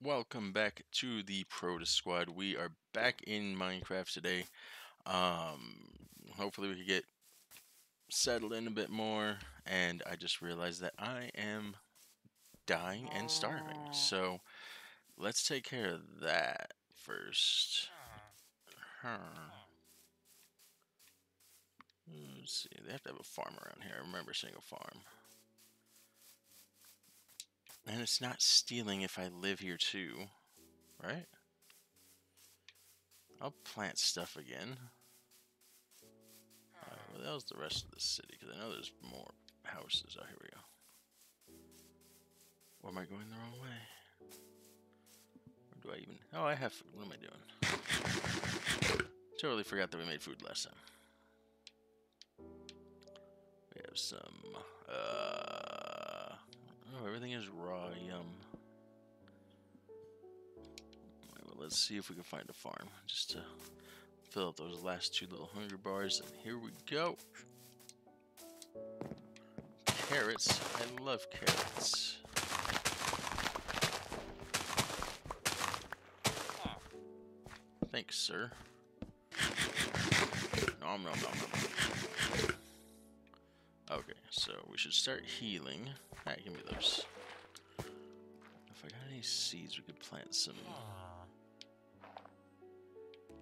Welcome back to the Proda Squad. We are back in Minecraft today. Um, hopefully we can get settled in a bit more. And I just realized that I am dying and starving. So let's take care of that first. Huh. Let's see. They have to have a farm around here. I remember seeing a farm. And it's not stealing if I live here too, right? I'll plant stuff again. Alright, well, that was the rest of the city, because I know there's more houses. Oh, here we go. Or am I going the wrong way? Or do I even... Oh, I have food. What am I doing? Totally forgot that we made food last time. We have some... Uh, everything is raw. Yum. Alright, well, let's see if we can find a farm. Just to fill up those last two little hunger bars. And here we go. Carrots. I love carrots. Thanks, sir. Nom nom nom nom. Okay, so we should start healing. Ah, give me those. If I got any seeds, we could plant some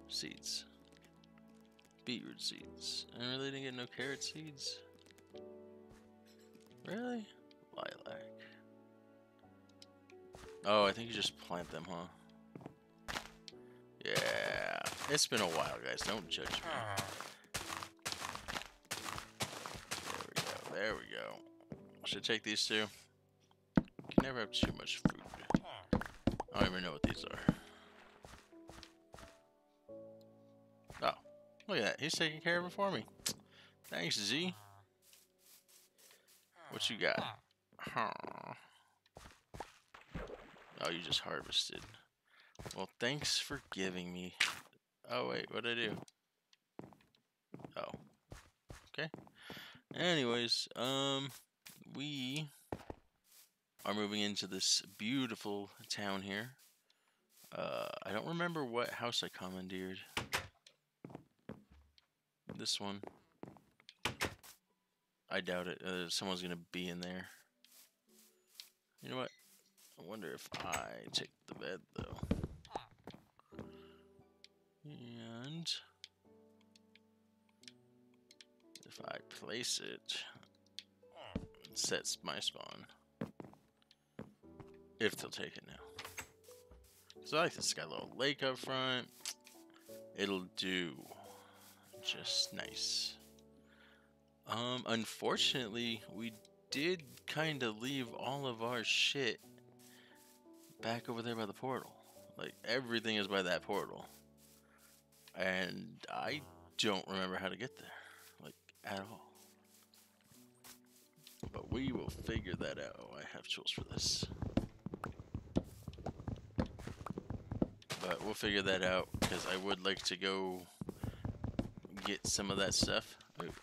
seeds. Beetroot seeds. I really didn't get no carrot seeds. Really? Lilac. Oh, I think you just plant them, huh? Yeah. It's been a while, guys. Don't judge me. There we go. There we go. Should take these two? You can never have too much food. I don't even know what these are. Oh, look at that. He's taking care of it for me. Thanks, Z. What you got? Huh. Oh, you just harvested. Well, thanks for giving me... Oh, wait, what did I do? Oh. Okay. Anyways, um, we are moving into this beautiful town here. Uh, I don't remember what house I commandeered. This one. I doubt it. Uh, someone's gonna be in there. You know what? I wonder if I take the bed though. And if I place it sets my spawn. If they'll take it now. So I like this. Got a little lake up front. It'll do just nice. Um, unfortunately, we did kind of leave all of our shit back over there by the portal. Like, everything is by that portal. And I don't remember how to get there. Like, at all. But we will figure that out. Oh, I have tools for this. But we'll figure that out, because I would like to go get some of that stuff. An arrow.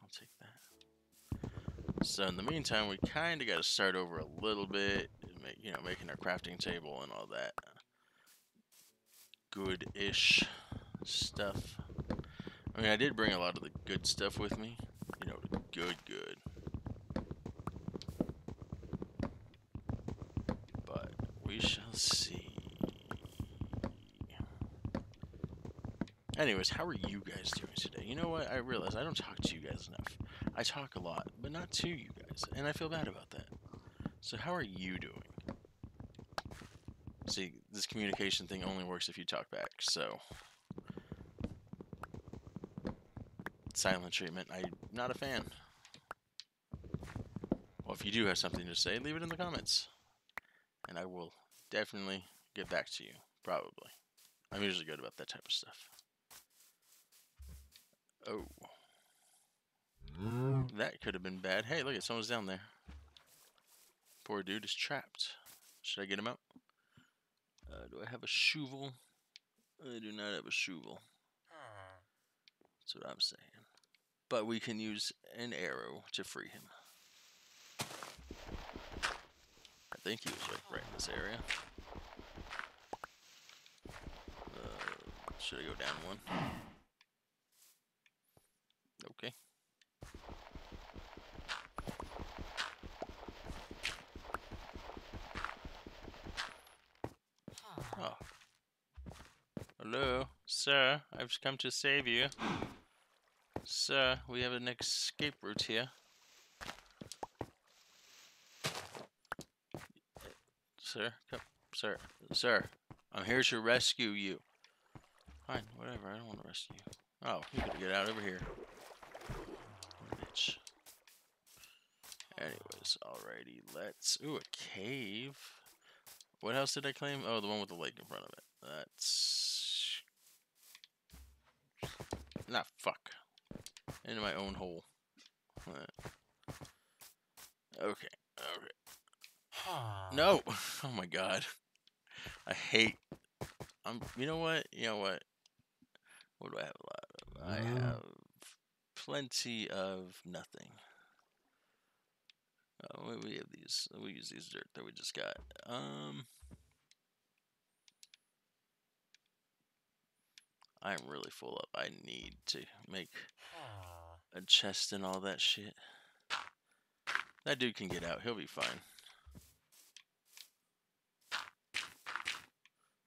I'll take that. So in the meantime, we kind of got to start over a little bit, make, you know, making our crafting table and all that good-ish stuff. I mean, I did bring a lot of the good stuff with me. You know, good, good. But we shall see. Anyways, how are you guys doing today? You know what? I realize I don't talk to you guys enough. I talk a lot, but not to you guys, and I feel bad about that. So how are you doing? See, this communication thing only works if you talk back, so... Silent treatment, I'm not a fan. Well, if you do have something to say, leave it in the comments. And I will definitely get back to you, probably. I'm usually good about that type of stuff. Oh. That could have been bad. Hey, look at someone's down there. Poor dude is trapped. Should I get him out? Uh, do I have a shovel? I do not have a shovel. That's what I'm saying. But we can use an arrow to free him. I think he was like right in this area. Uh, should I go down one? Okay. Ah. Oh. Hello, sir. I've come to save you. Sir, we have an escape route here. Sir, come, sir, sir. I'm here to rescue you. Fine, whatever. I don't want to rescue you. Oh, you gotta get out over here. Bitch. Anyways, alrighty, let's. Ooh, a cave. What house did I claim? Oh, the one with the lake in front of it. That's. Nah, fuck. Into my own hole. Okay, okay. No! Oh my god. I hate. I'm. You know what? You know what? What do I have a lot of? I have plenty of nothing. Oh, we have these. We use these dirt that we just got. Um, I'm really full up. I need to make a chest and all that shit. That dude can get out. He'll be fine.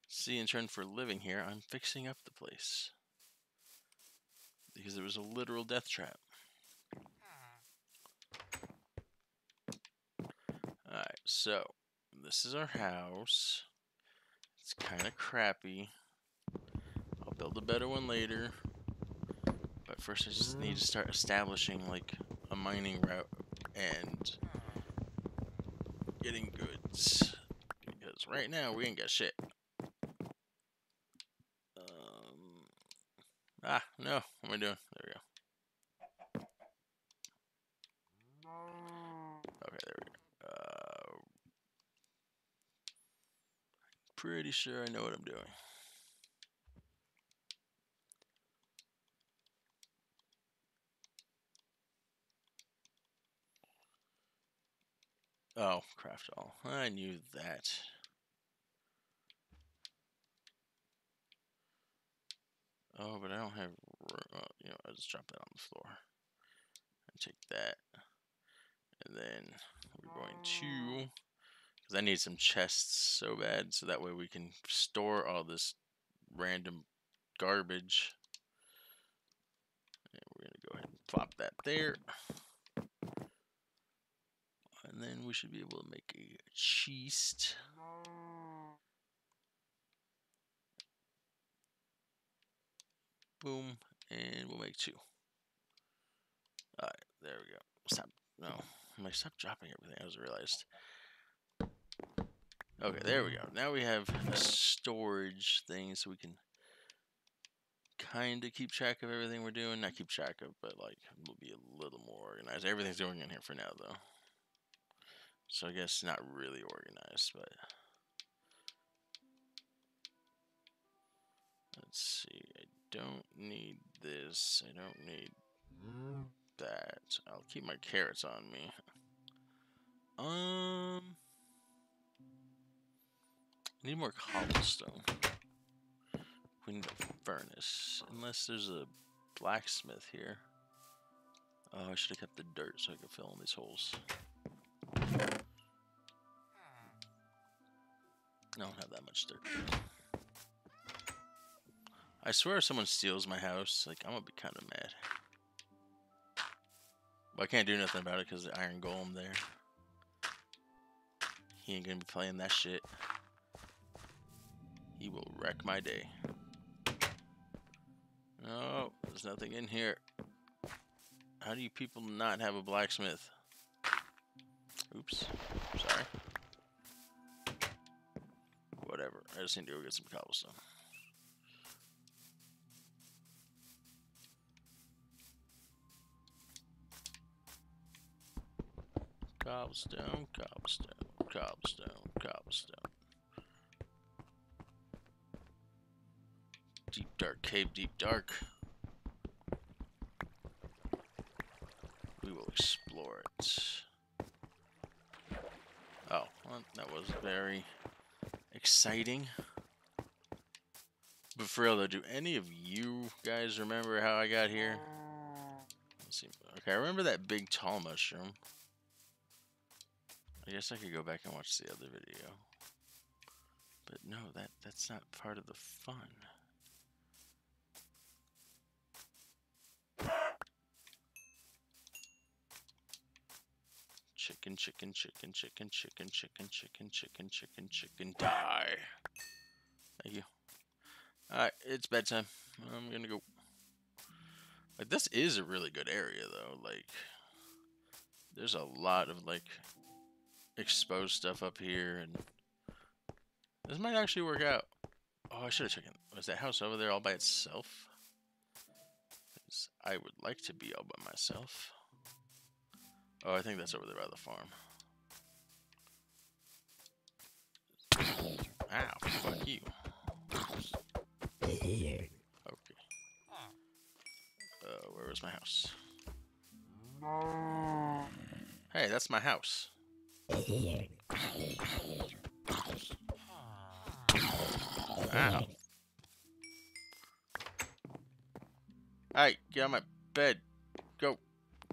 See, in turn for living here, I'm fixing up the place. Because it was a literal death trap. Alright, so this is our house. It's kind of crappy. I'll build a better one later. But first I just need to start establishing like a mining route and getting goods. Because right now we ain't got shit. Um, ah, no. What am I doing? There we go. Okay, there we go. Uh, pretty sure I know what I'm doing. Oh, craft all. I knew that. Oh, but I don't have room. Oh, you know, I'll just drop that on the floor. And take that. And then we're going to... Because I need some chests so bad, so that way we can store all this random garbage. And we're going to go ahead and plop that there. And then we should be able to make a chest. Boom. And we'll make two. Alright, there we go. Stop. No. Like, stop dropping everything. I just realized. Okay, there we go. Now we have storage thing so we can kind of keep track of everything we're doing. Not keep track of, but like we'll be a little more organized. Everything's going in here for now, though. So I guess not really organized, but let's see. Don't need this. I don't need that. I'll keep my carrots on me. Um, I need more cobblestone. We need a furnace, unless there's a blacksmith here. Oh, I should have kept the dirt so I could fill in these holes. I don't have that much dirt. I swear if someone steals my house, like, I'm gonna be kind of mad. But I can't do nothing about it because the iron golem there. He ain't gonna be playing that shit. He will wreck my day. No, there's nothing in here. How do you people not have a blacksmith? Oops. Sorry. Whatever. I just need to go get some cobblestone. Cobblestone, cobblestone, cobblestone, cobblestone. Deep dark cave, deep dark. We will explore it. Oh, well, that was very exciting. But for real though, do any of you guys remember how I got here? Let's see. Okay, I remember that big tall mushroom. I guess I could go back and watch the other video. But no, that that's not part of the fun. Chicken, chicken, chicken, chicken, chicken, chicken, chicken, chicken, chicken, chicken, die. Thank you. Alright, it's bedtime. I'm gonna go. Like, this is a really good area, though. Like, there's a lot of, like, exposed stuff up here, and this might actually work out. Oh, I should have checked. Was that house over there all by itself? I would like to be all by myself. Oh, I think that's over there by the farm. Ow, fuck you. Okay. Uh, where was my house? Hey, that's my house. Ow. Alright, get on my bed. Go.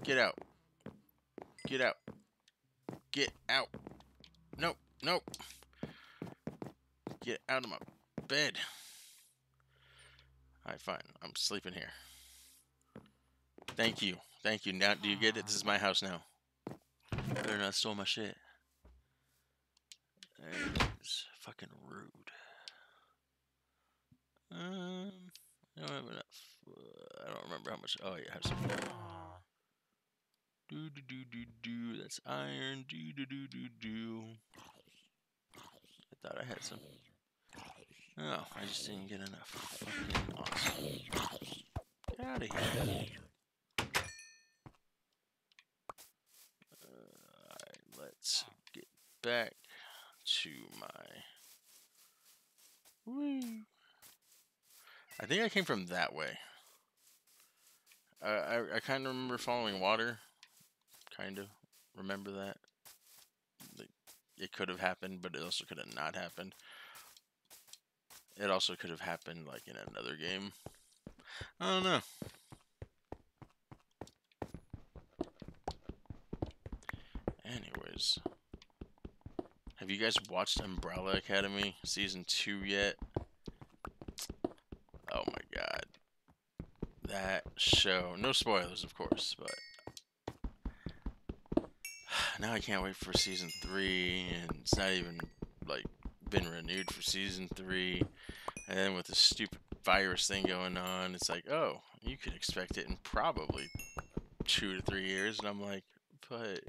Get out. Get out. Get out. Nope, nope. Get out of my bed. Alright, fine. I'm sleeping here. Thank you. Thank you. Now, do you get it? This is my house now. Better not stole my shit. It's fucking rude. Um, I don't have enough. Uh, I don't remember how much. Oh, yeah, I have some. Do do do do do. That's iron. Do do do do do. I thought I had some. Oh, I just didn't get enough. Fucking awesome. Get out of here. Alright, let's get back to my. I think I came from that way. Uh, I I kind of remember following water. Kind of remember that. Like, it could have happened, but it also could have not happened. It also could have happened like in another game. I don't know. Anyways. Have you guys watched Umbrella Academy Season 2 yet? Oh my god. That show. No spoilers, of course, but. Now I can't wait for Season 3, and it's not even, like, been renewed for Season 3. And then with the stupid virus thing going on, it's like, oh, you could expect it in probably two to three years. And I'm like, but,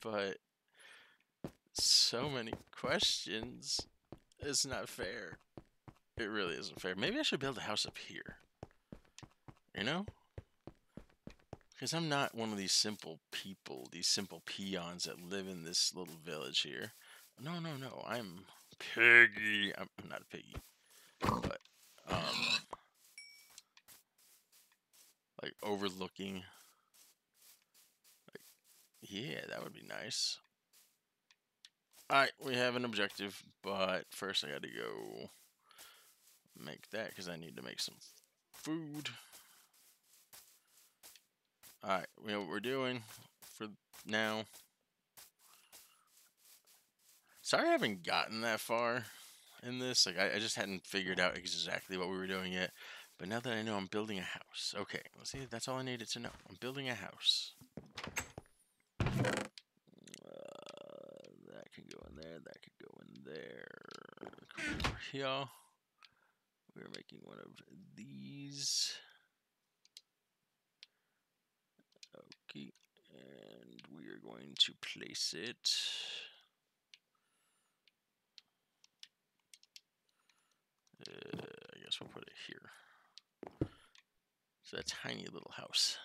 but, so many questions. It's not fair. It really isn't fair. Maybe I should build a house up here. You know? Because I'm not one of these simple people, these simple peons that live in this little village here. No, no, no. I'm Piggy. I'm not a piggy but um, like overlooking. Like, yeah, that would be nice. All right, we have an objective, but first I got to go make that because I need to make some food. All right, we know what we're doing for now. Sorry I haven't gotten that far in this. Like, I, I just hadn't figured out exactly what we were doing yet. But now that I know I'm building a house. Okay, let's see. That's all I needed to know. I'm building a house. Uh, that can go in there. That could go in there. Here. We're making one of these. Okay. And we are going to place it. Uh, I guess we'll put it here. It's a tiny little house.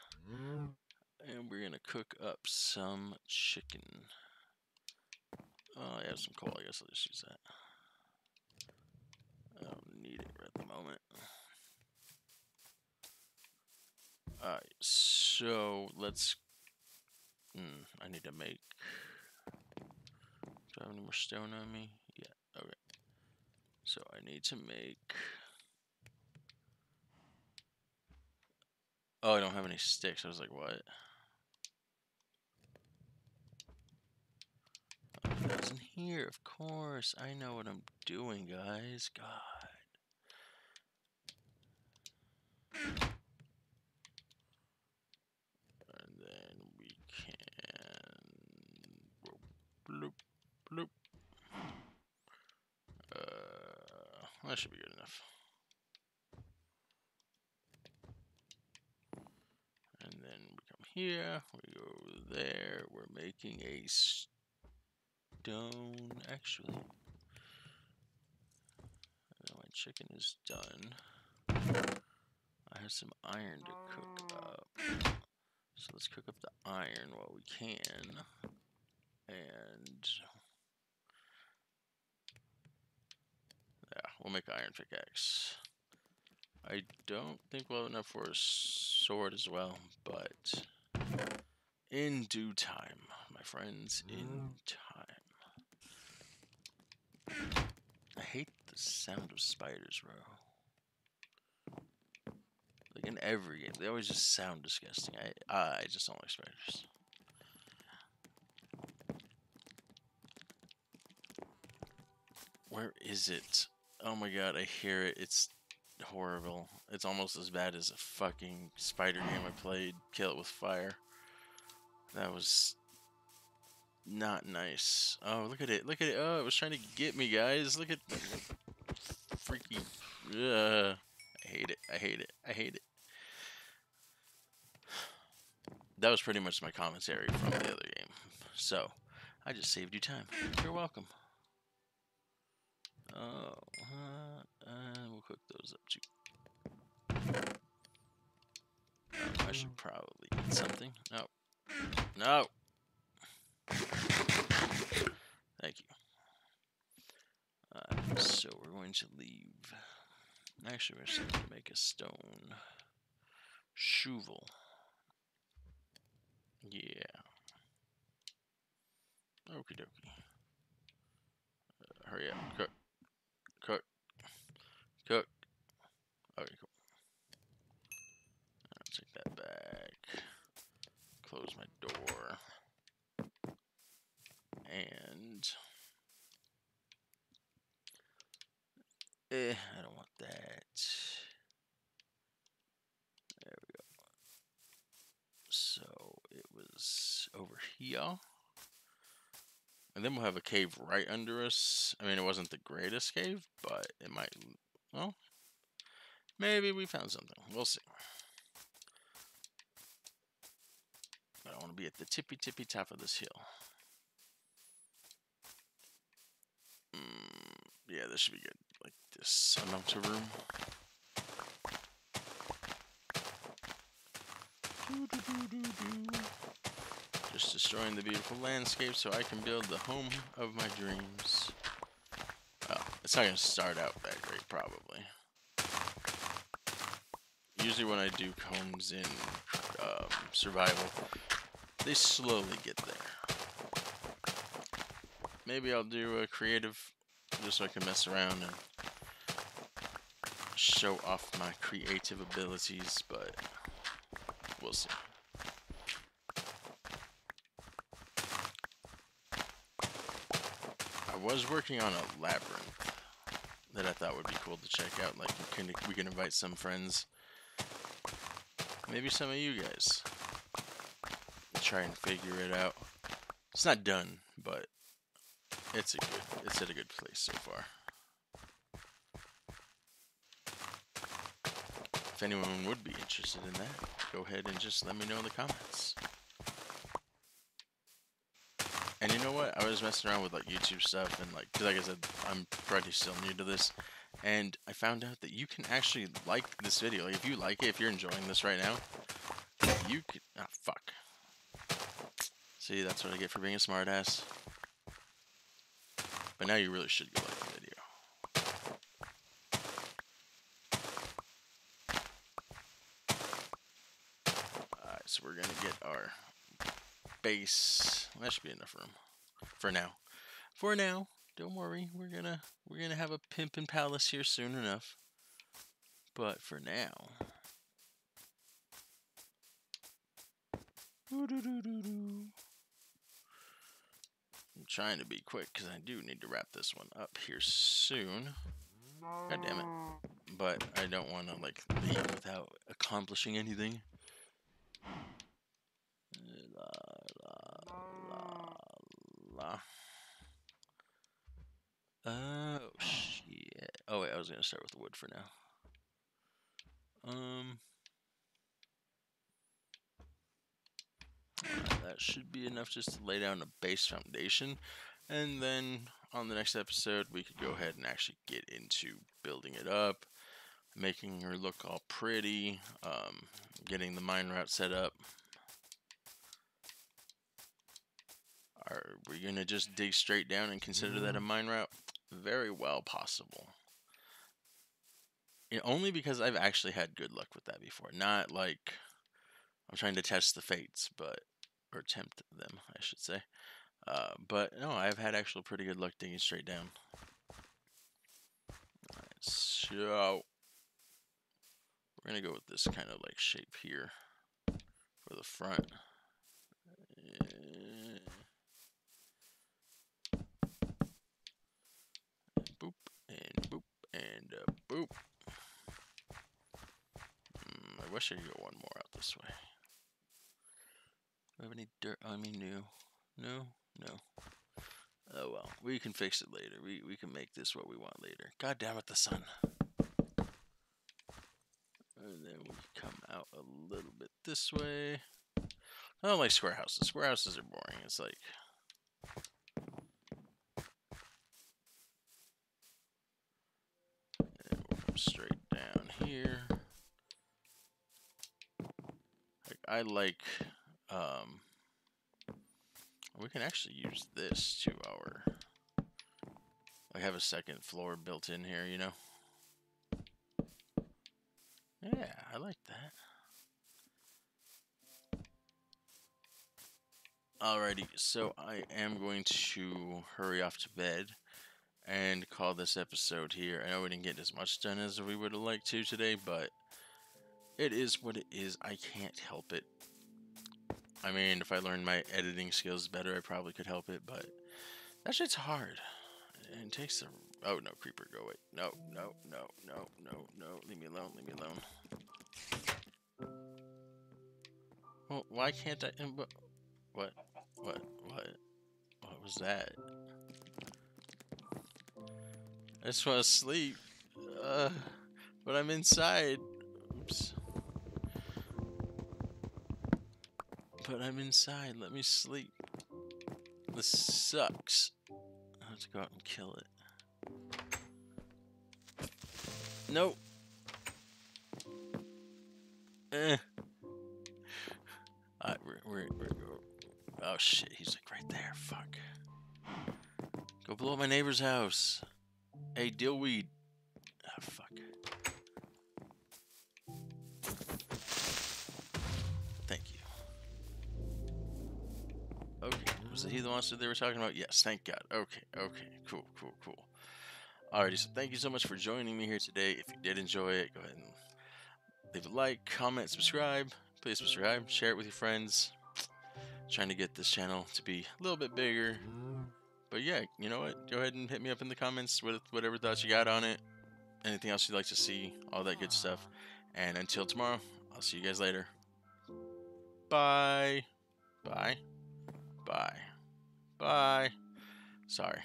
And we're going to cook up some chicken. Oh, I have some coal. I guess I'll just use that. I don't need it right at the moment. Alright, so let's... Hmm, I need to make Do I have any more stone on me? Yeah, okay. So I need to make... Oh, I don't have any sticks. I was like, what? Oh, that's in here, of course. I know what I'm doing, guys. God. And then we can... Bloop, bloop. Uh, that should be good enough. And then we come here, we go there, we're making a stone, actually. my chicken is done. I have some iron to cook up. So let's cook up the iron while we can. And yeah, we'll make iron pickaxe. I don't think we'll have enough for a sword as well, but in due time, my friends, in mm. time. I hate the sound of spiders, bro. Like in every game, they always just sound disgusting. I I just don't like spiders. Where is it? Oh my god, I hear it. It's horrible. It's almost as bad as a fucking spider game I played, Kill It With Fire. That was not nice. Oh, look at it. Look at it. Oh, it was trying to get me, guys. Look at freaky. Ugh. I hate it. I hate it. I hate it. That was pretty much my commentary from the other game. So, I just saved you time. You're welcome. Oh, uh, uh, we'll cook those up too. I should probably eat something. No. No. Thank you. Uh, so we're going to leave. Actually, we're just going to make a stone shovel. Yeah. Okie dokie. Uh, hurry up. Cook. Okay, cool. I'll take that back. Close my door. And... Eh, I don't want that. There we go. So it was over here. And then we'll have a cave right under us. I mean, it wasn't the greatest cave, but it might, well, maybe we found something. We'll see. But I want to be at the tippy tippy top of this hill. Mm, yeah, this should be good. Like this announcer room. Doo -doo -doo just destroying the beautiful landscape so I can build the home of my dreams. Well, it's not going to start out that great, probably. Usually when I do homes in um, survival, they slowly get there. Maybe I'll do a creative just so I can mess around and show off my creative abilities, but we'll see. Was working on a labyrinth that I thought would be cool to check out. Like, we can, we can invite some friends. Maybe some of you guys. Try and figure it out. It's not done, but it's a good, it's at a good place so far. If anyone would be interested in that, go ahead and just let me know in the comments. And you know what? I was messing around with like YouTube stuff and like, cause like I said, I'm pretty still new to this, and I found out that you can actually like this video. Like, if you like it, if you're enjoying this right now, you can. Ah, fuck. See, that's what I get for being a smartass. But now you really should go like the video. Alright, so we're gonna get our base. That should be enough room for now. for now, don't worry. We're gonna we're gonna have a pimpin' palace here soon enough. But for now. I'm trying to be quick because I do need to wrap this one up here soon. God damn it. But I don't want to like leave without accomplishing anything. La. Oh, shit. Oh, wait, I was going to start with the wood for now. Um... that should be enough just to lay down a base foundation. And then on the next episode, we could go ahead and actually get into building it up, making her look all pretty, um, getting the mine route set up. Are we going to just dig straight down and consider that a mm-hmm. mine route? Very well possible. You know, only because I've actually had good luck with that before. Not like I'm trying to test the fates, but or tempt them, I should say. Uh, but no, I've had actual pretty good luck digging straight down. So we're gonna go with this kind of like shape here for the front. boop and boop and uh, boop. Mm, I wish I could go one more out this way Do we have any dirt? I mean, new. No? No. Oh well, we can fix it later. We, we can make this what we want later. God damn it, the sun. And then we come out a little bit this way. I don't like square houses. Square houses are boring. It's like... And we'll come straight down here. Like, I like um, we can actually use this to our... I have a second floor built in here, you know? Yeah, I like that. Alrighty, so I am going to hurry off to bed and call this episode here. I know we didn't get as much done as we would have liked to today, but it is what it is. I can't help it. I mean, if I learned my editing skills better, I probably could help it, but that shit's hard. And it takes a... Oh, no, creeper, go away. No, no, no, no, no, no. Leave me alone, leave me alone. Well, why can't I... What? What? What? What? What was that? I just want to sleep. Uh, but I'm inside. Oops. But I'm inside. Let me sleep. This sucks. I have to go out and kill it. Nope. Eh. Alright, we're, we're, we're, oh shit, he's like right there. Fuck. Go blow up my neighbor's house. Hey, dillweed. Oh, ah, fuck. Thank you. Okay, was he the monster they were talking about? Yes, thank God. Okay, okay, cool, cool, cool. Alrighty, so thank you so much for joining me here today. If you did enjoy it, go ahead and leave a like, comment, subscribe. Please subscribe, share it with your friends. Trying to get this channel to be a little bit bigger. But yeah, you know what? Go ahead and hit me up in the comments with whatever thoughts you got on it. Anything else you'd like to see, all that good stuff. And until tomorrow, I'll see you guys later. Bye. Bye. Bye. Bye. Sorry.